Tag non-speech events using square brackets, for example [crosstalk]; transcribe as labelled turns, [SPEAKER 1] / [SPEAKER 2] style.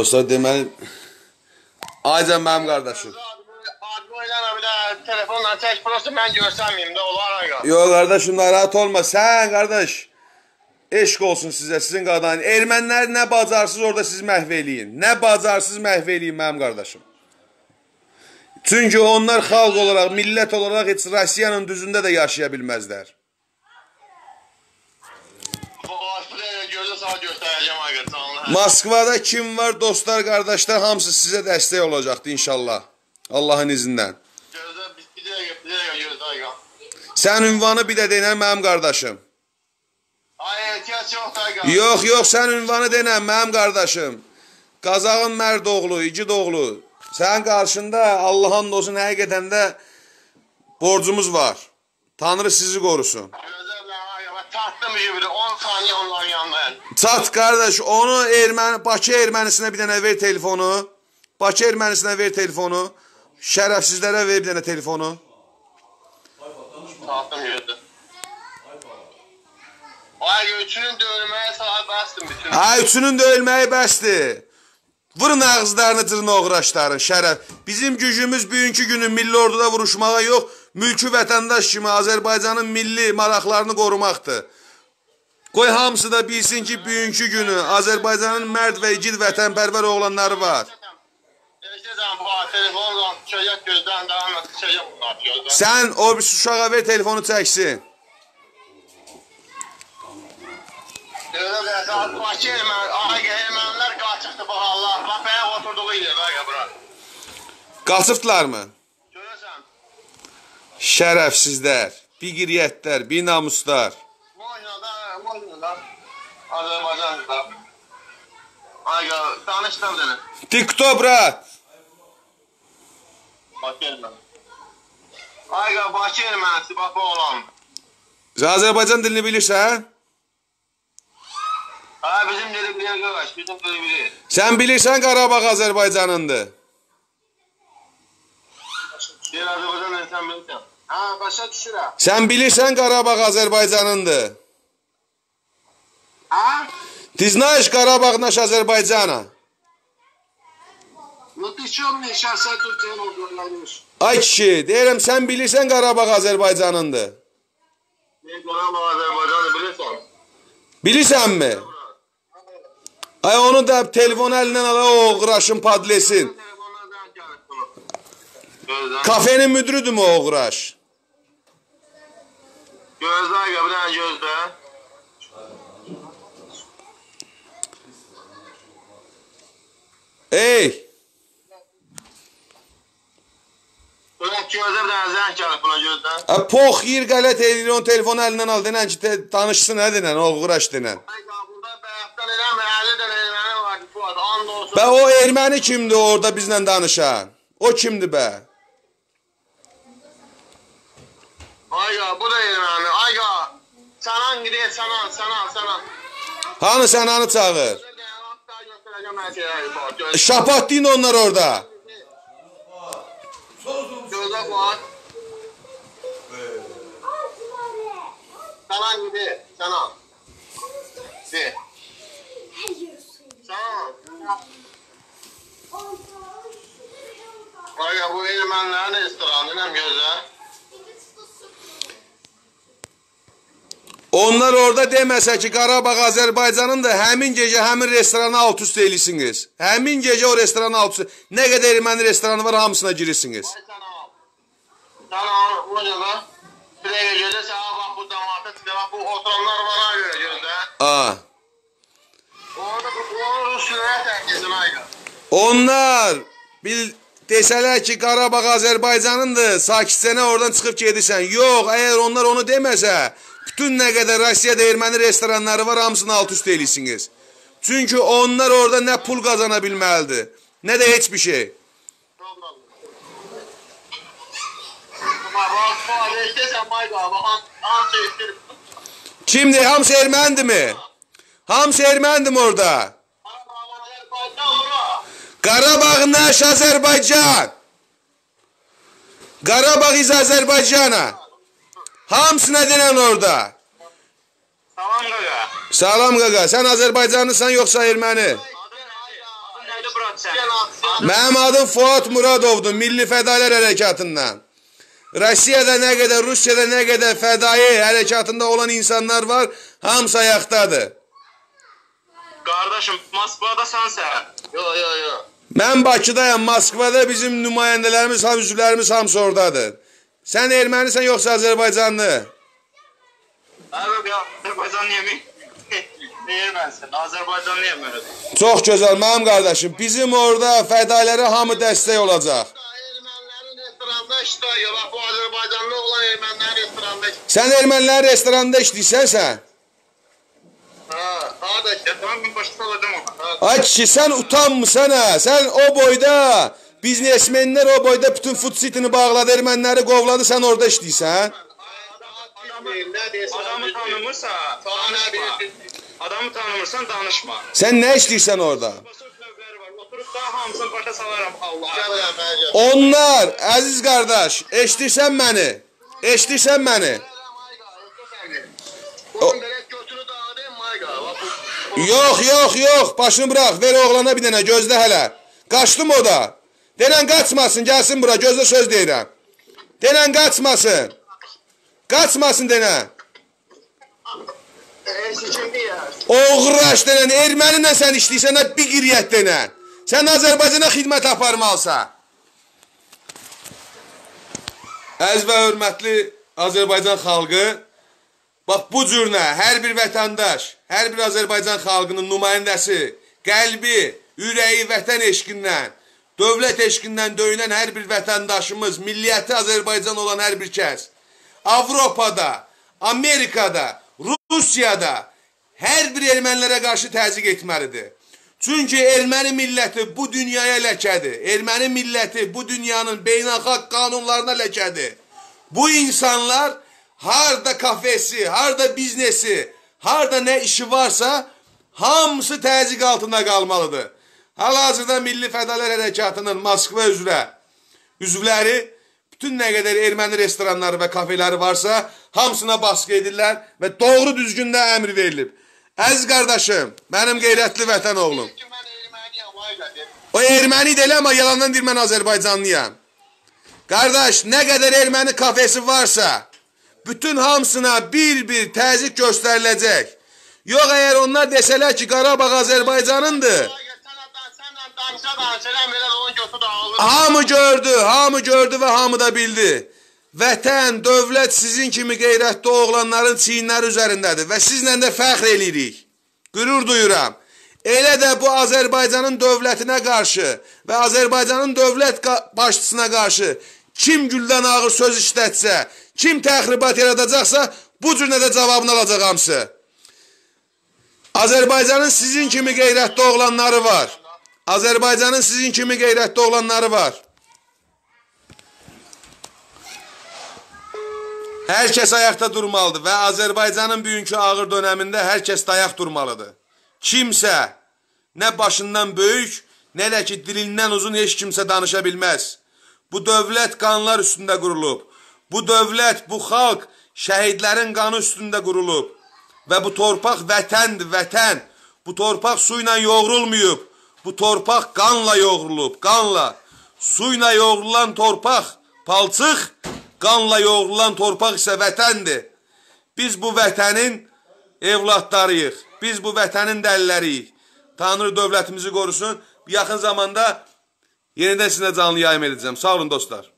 [SPEAKER 1] Dostlar deməli Aycan mənim qardaşım.
[SPEAKER 2] Adımı ilə bir də telefonla çək, prosta mən görsəməyim də olar aga.
[SPEAKER 1] Yox qardaşım narahat olma. Sən qardaş eşq olsun sizə, sizin qadan. Ermənilər nə bacarsız orada siz məhv eləyin. Nə bacarsız məhv eləyin mənim qardaşım. Çünki onlar xalq olaraq, millət olaraq heç Rusiyanın düzündə də yaşaya bilməzlər. Moskvada kim var dostlar, qardaşlar hamısı sizə dəstək olacaqdı inşallah. Allahın izindən. Sən ünvanı bir də denən mənim qardaşım.
[SPEAKER 2] Yox.
[SPEAKER 1] Yox, sən ünvanı denən mənim qardaşım. Qazağın mərd oğlu, igid oğlu. Sənin qarşında Allahın olsun həqiqətən də borcumuz var. Tanrı sizi qorusun.
[SPEAKER 2] Gözə taxtım gibi 10 saniyə onların yanındayım.
[SPEAKER 1] Çat qardaş, onu Erməni Bakı ermənisinə bir dənə ver telefonu. Bakı ermənisinə ver telefonu. Şərəfsizlərə ver bir dənə telefonu.
[SPEAKER 2] Taxtım gözə. Ay üçünün dönməyə sahib bəsdim bütün.
[SPEAKER 1] Ha, üçünün də ölməyi bəsdir. Vurun ağızlarını cırnoğraşların şərəf. Bizim gücümüz bugünkü günü milli orduda vuruşmağa yox, mülkü vətəndaş kimi Azərbaycanın milli maraqlarını qorumaqdır. Qoy hamısı da bilsin ki, bugünkü günü Azərbaycanın mərd və igid vətənpərvər oğlanları var. Sən o bir uşağa ver telefonu çəksin.
[SPEAKER 2] Bakı ermənilər qaçıqdı bu Allah. Bax bəyə oturduğu ilə bəyə bura.
[SPEAKER 1] Qaçıbdılarmı?
[SPEAKER 2] Görəsən.
[SPEAKER 1] Şərəfsizlər, biqiriyyətlər, binamuslar.
[SPEAKER 2] Mojnada, mojnada. Azərbaycanda. Ay gə, danışdım səni.
[SPEAKER 1] Tikto, brat.
[SPEAKER 2] Bakı erməni. Ay gə, Bakı ermənisi bax bu olan.
[SPEAKER 1] Azərbaycan dilini bilirsən?
[SPEAKER 2] Ha bizim dili bilir qardaş, bizim dili bilir.
[SPEAKER 1] Sən bilirsən Qarabağ Azərbaycanındır.
[SPEAKER 2] Deyir Azərbaycan insan bilirsən. Ha, başa düşürəm.
[SPEAKER 1] Sən bilirsən Qarabağ Azərbaycanındır.
[SPEAKER 2] Ha?
[SPEAKER 1] Ты знаешь Qarabağ наш Azərbaycana?
[SPEAKER 2] Ну ты чё мне сейчас эту тему говоришь?
[SPEAKER 1] Ay kişi, deyirəm sən bilirsən Qarabağ Azərbaycanındır.
[SPEAKER 2] Ne Qarabağ Azərbaycanı bilirsən?
[SPEAKER 1] Bilirsənmi? Ay onu da telefon əlindən ala o Oğraşın padlesin.
[SPEAKER 2] Telefonlardan gəlib bunu. Gözdən.
[SPEAKER 1] Kafenin müdürüdür mü Oğraş?
[SPEAKER 2] Gözdə qəbilən gözdə.
[SPEAKER 1] Ey,
[SPEAKER 2] Ulan gözdə bir dənə zəng gəlib buna gözdən.
[SPEAKER 1] a pox yer qələt edir onun telefonu əlindən al denən ki, te, danışsın hə denən Oğraş denən.
[SPEAKER 2] Ay qabında bəyətdən eləmə, 50 dənə erməni var bu adı, and olsun.
[SPEAKER 1] Bə o erməni kimdir orada bizlə danışan? O kimdir bə?
[SPEAKER 2] Ay ya, bu da erməni. Ay ya, sanan gidiyor, sanan, sanan, sanan.
[SPEAKER 1] Hanı sən hanı çağır?
[SPEAKER 2] Bir dənə hatta göstərəcəm mən şeyləri bak. Göz,
[SPEAKER 1] Şapat deyin onlar orada.
[SPEAKER 2] gözdə bak. Sanan gidiyor, sanan. De. Sanan. Ay ya, bu ermənilərin restoranı, nə gözlə?
[SPEAKER 1] Onlar orada deməsə ki, Qarabağ Azərbaycanındır, həmin gecə həmin restorana alt üst eləyirsiniz. Həmin gecə o restorana alt üst. Nə qədər erməni restoranı var, hamısına girirsiniz.
[SPEAKER 2] Ay sanan. Sanan, bu ne lan? Bir de gözlə, sana bak bu damatı, bak bu oturanlar bana göre gözlə.
[SPEAKER 1] A.
[SPEAKER 2] Orada bu üstüne təkəsin ayqa.
[SPEAKER 1] Onlar bil desələr ki, Qarabağ Azərbaycanındır, sakitcənə oradan çıxıb gedirsən. Yox, əgər onlar onu deməsə, bütün nə qədər Rusiyada erməni restoranları var, hamısını alt üst eləyirsiniz. Çünki onlar orada nə pul qazana bilməlidir, nə də heç bir şey.
[SPEAKER 2] Bak bak bak istesen ayqa, bak hamısı istir.
[SPEAKER 1] Kimdir? Hamısı ermənidirmi? Hamısı ermənidir mi orada? Qarabağ naş Azərbaycan. Qarabağ iz Azərbaycana. Hamısına denən orada.
[SPEAKER 2] Tamam qaqa.
[SPEAKER 1] Salam qaqa, sən Azərbaycanlısan yoxsa erməni? Mənim adım Fuad Muradovdur, Milli Fədailər Hərəkatından. Rusiyada nə qədər, Rusiyada nə qədər fədai hərəkatında olan insanlar var, hamısı ayaqdadır.
[SPEAKER 2] Qardaşım, Moskvadasan sən? Yo, yo, yo.
[SPEAKER 1] Mən Bakıdayam, Moskvada bizim nümayəndələrimiz, üzvlərimiz hamısı oradadır. Sən ermənisən yoxsa Azərbaycanlı?
[SPEAKER 2] Abi ya Azərbaycan yemin. Deyir [laughs] mənsən, Azərbaycanlıyam mən.
[SPEAKER 1] Çox gözəl mənim qardaşım. Bizim orada fədailərə hamı dəstək olacaq.
[SPEAKER 2] Ermənilərin restoranda iştirak yox. Bu Azərbaycanlı olan ermənilərin restoranda iştirak.
[SPEAKER 1] Sən ermənilər restoranda işləyirsən sən? Ay kişi sən utanmısan ha? Sən o boyda biznesmenlər o boyda bütün food city-ni bağladı, erməniləri qovladı, sən orada işləyirsən?
[SPEAKER 2] Adamı tanımırsa, danışma. Adamı tanımırsan, danışma.
[SPEAKER 1] Sən nə işləyirsən orada?
[SPEAKER 2] Basın sövləri var. Oturup daha hamısını başa salaram Allah.
[SPEAKER 1] Onlar, əziz qardaş, eşidirsən məni? Eşidirsən məni?
[SPEAKER 2] Bunun belə götünü dağıdayım Mayga. Bak bu.
[SPEAKER 1] Yox, yox, yox, başını bırax, ver oğlana bir dənə, gözlə hələ. Qaçdım o da. Denən qaçmasın, gəlsin bura, gözlə söz deyirəm. Denən qaçmasın. Qaçmasın
[SPEAKER 2] ya?
[SPEAKER 1] Oğraş denən, erməninlə sən işləyirsən, bir qiriyyət denən. Sən Azərbaycana xidmət aparmalısan. Əziz və hörmətli Azərbaycan xalqı, bax bu cürnə hər bir vətəndaş, hər bir Azərbaycan xalqının nümayəndəsi, qəlbi, ürəyi vətən eşqindən, dövlət eşqindən döyünən hər bir vətəndaşımız, milliyyəti Azərbaycan olan hər bir kəs, Avropada, Amerikada, Rusiyada hər bir ermənilərə qarşı təzyiq etməlidir. Çünki erməni milləti bu dünyaya ləkədir. Erməni milləti bu dünyanın beynəlxalq qanunlarına ləkədir. Bu insanlar harda kafesi, harda biznesi, harda nə işi varsa hamısı təzyiq altında qalmalıdır. Hal-hazırda Milli Fədailər Hərəkatının Moskva üzrə üzvləri bütün nə qədər erməni restoranları və kafeləri varsa hamısına baskı edirlər və doğru düzgündə əmr verilib. Əziz qardaşım, mənim qeyrətli vətən oğlum. O erməni deyil amma yalandan deyir mən Azərbaycanlıyam. Qardaş, nə qədər erməni kafesi varsa, bütün hamısına bir-bir təzyiq göstəriləcək. Yox, əgər onlar desələr ki, Qarabağ Azərbaycanındır,
[SPEAKER 2] Danışa danışa lan böyle onun götü dağılır.
[SPEAKER 1] hamı gördü, hamı gördü və hamı da bildi. Vətən, dövlət sizin kimi qeyrətli oğlanların çiyinləri üzərindədir və sizlə də fəxr eləyirik. Qürur duyuram. Elə də bu Azərbaycanın dövlətinə qarşı və Azərbaycanın dövlət başçısına qarşı kim güldən ağır söz işlətsə, kim təxribat yaradacaqsa, bu cür də cavabını alacaq hamısı. Azərbaycanın sizin kimi qeyrətli oğlanları var. Azərbaycanın sizin kimi qeyrətli oğlanları var. Hər kəs ayaqda durmalıdır və Azərbaycanın bugünkü ağır dönəmində hər kəs dayaq durmalıdır. Kimsə nə başından böyük, nə də ki dilindən uzun heç kimsə danışa bilməz. Bu dövlət qanlar üstündə qurulub. Bu dövlət, bu xalq şəhidlərin qanı üstündə qurulub. Və bu torpaq vətəndir, vətən. Bu torpaq su ilə yoğrulmayıb. Bu torpaq qanla yoğrulub, qanla. Su ilə yoğrulan torpaq palçıq, qanla yoğrulan torpaq isə vətəndir. Biz bu vətənin evladlarıyıq. Biz bu vətənin dəlləriyik. Tanrı dövlətimizi qorusun. Yaxın zamanda yenidən sizinlə canlı yayım edəcəm. Sağ olun dostlar.